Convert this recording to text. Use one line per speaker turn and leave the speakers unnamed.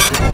Thank you.